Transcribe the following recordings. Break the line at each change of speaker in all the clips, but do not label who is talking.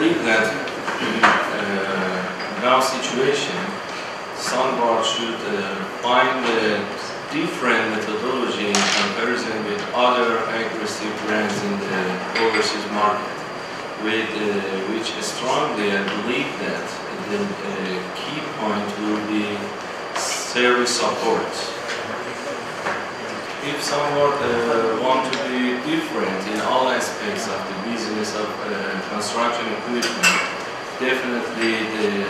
That uh, now situation, Sunward should uh, find a different methodology in comparison with other aggressive brands in the overseas market, with uh, which strongly I believe that the uh, key point will be service support. If someone uh, want to be different in all aspects of the business of uh, construction equipment, definitely the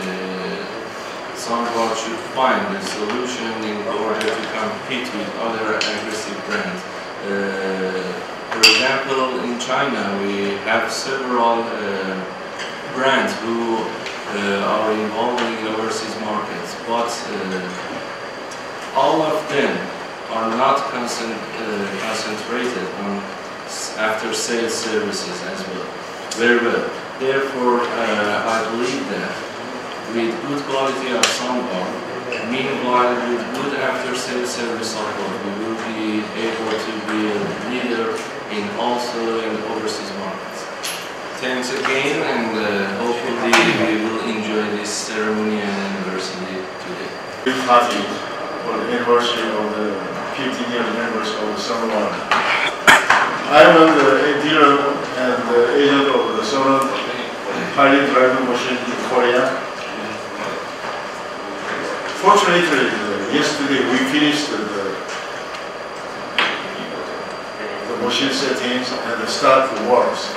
Sunward should find a solution in order to compete with other aggressive brands. Uh, for example, in China, we have several uh, brands who uh, are involved in overseas markets, but uh, all of them are not concent uh, concentrated on after sales services as well, very well. Therefore, uh, I believe that with good quality of Sunward, meanwhile with good after sales service support, we will be able to be a leader in also in overseas markets. Thanks again and uh, hopefully we will enjoy this ceremony and anniversary today.
Big party for the anniversary of the 15 year members of the Sunward. I am the dealer and the agent of the Summer highly driving machine in Korea. Fortunately, yesterday we finished the, the machine settings and the start the works.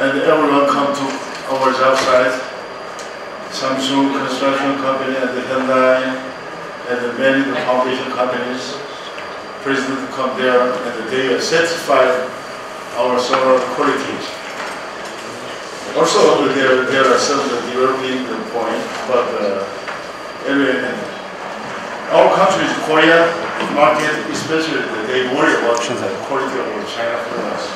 And everyone come to our job site. Samsung Construction Company and the Hyundai and many the foundation companies. President come there and they are satisfied our solar qualities. Also, there, there are some developing the point, but uh, anyway, our country, Korea market, especially they worry about the quality of China products.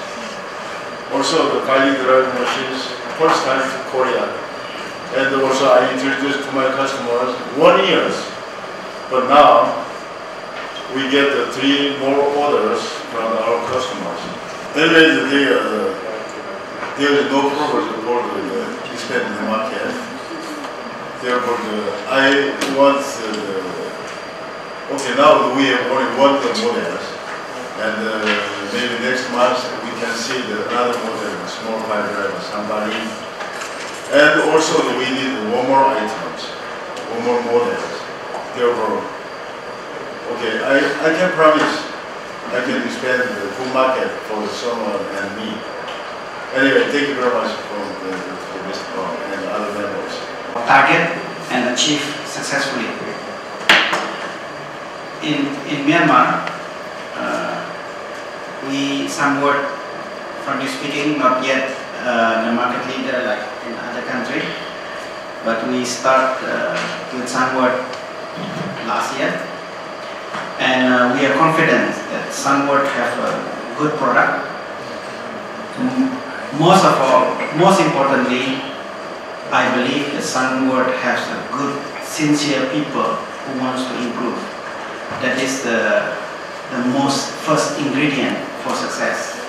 Also, the pile driving machines, first time to Korea. And also I introduced to my customers one years. But now we get the three more orders from our customers. Anyway, uh, there is no problem for the uh, expand the market. Therefore, the, I want uh, okay now we have only one models, and uh, maybe next month we can see the another model, small fire driver, somebody. And also we need one more items, one more models. Therefore, okay, I, I can promise I can expand the full market for someone and me. Anyway, thank you very much for, the, for Mr. Paul and other members.
target and achieve successfully. In, in Myanmar, uh, we somewhat, frankly speaking, not yet uh, the market leader like in other country, but we start uh, with somewhat last year, and uh, we are confident that Sunward have a good product. Most of all, most importantly, I believe that Sunward has a good, sincere people who wants to improve. That is the, the most first ingredient for success.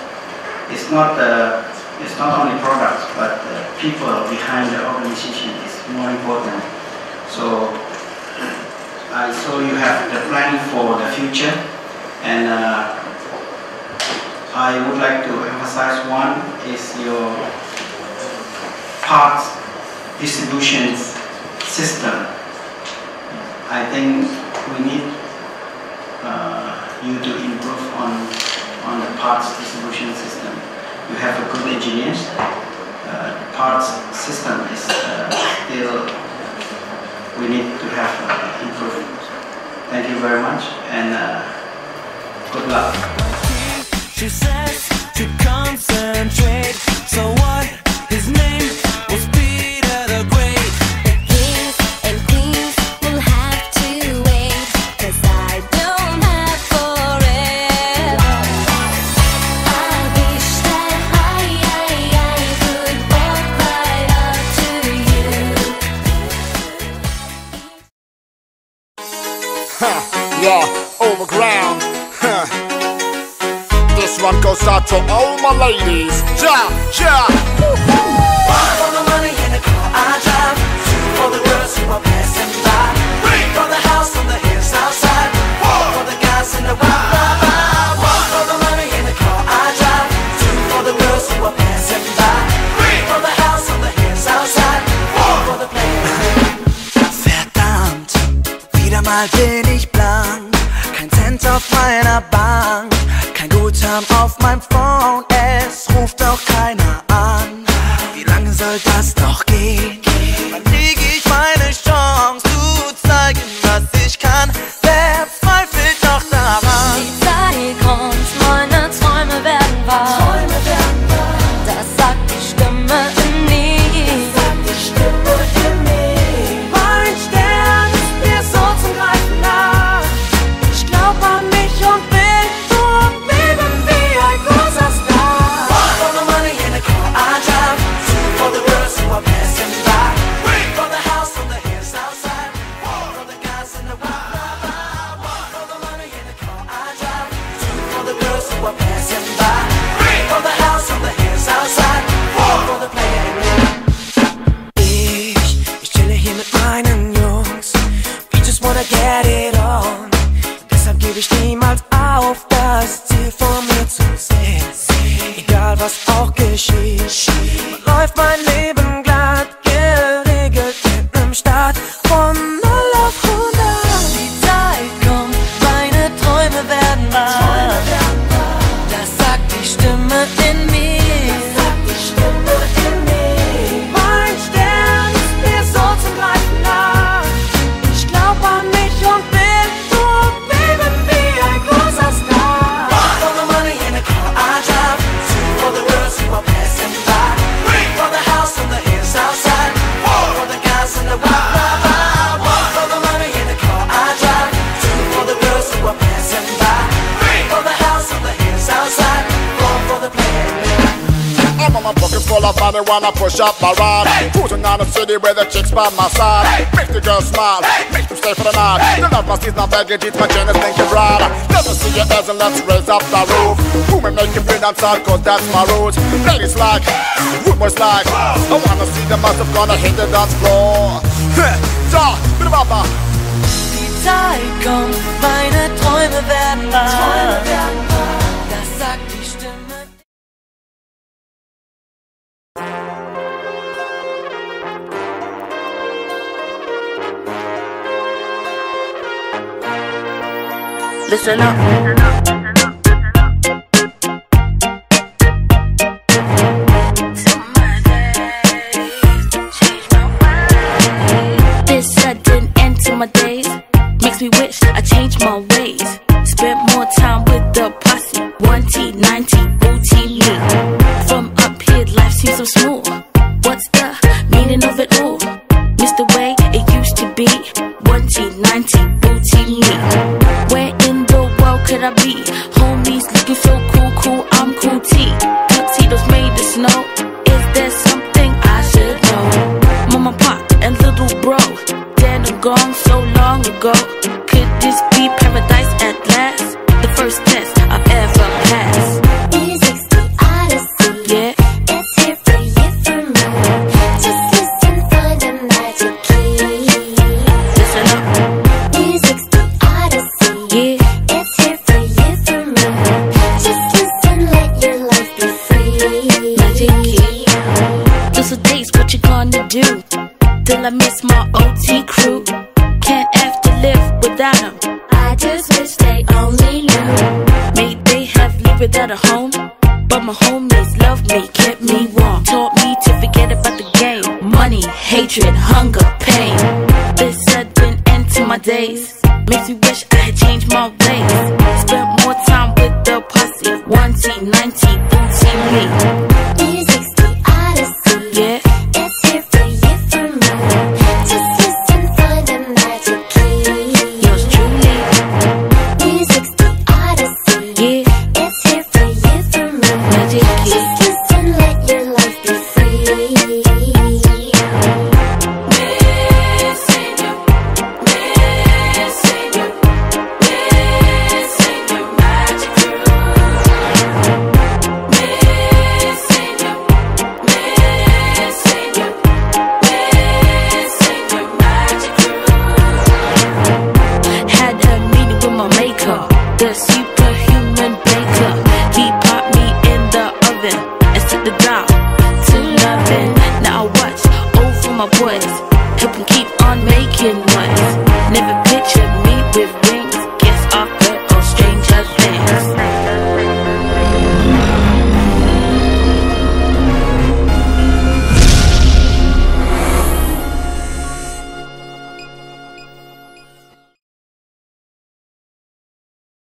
It's not the, it's not only products, but the people behind the organization is more important. So I saw you have the planning for the future, and uh, I would like to emphasize one is your parts distribution system. I think we need uh, you to improve on on the parts distribution system. You have a good engineers. Uh, parts system is uh, still we need to have. Thank you very much and uh, good luck.
this out to all my ladies. Ja, ja.
One for the money in the car I drive. Two for the girls who are passing by. Three for the house on the hillside. das noch geht, dann leg ich meine
in
me. all her family wanna
push up my rod. Hey. Cruising on the city with the chicks by my side. Hey. Make the girls smile, hey. make them stay for the night. Hey. The love must is not baggage, it's my genesis, thank you, brother. Never see your as and let's raise up the roof. Women make you feel outside, cause that's my rules. Ladies like, rumors like, I wanna see the massive gonna hit the dance floor. Ja, bitte Papa.
Die Zeit kommt, meine Träume werden wahr.
Träume werden wahr. Das sagt Listen
up.
Listen
up. a home. my
boys. You
can keep on making noise. Never picture me with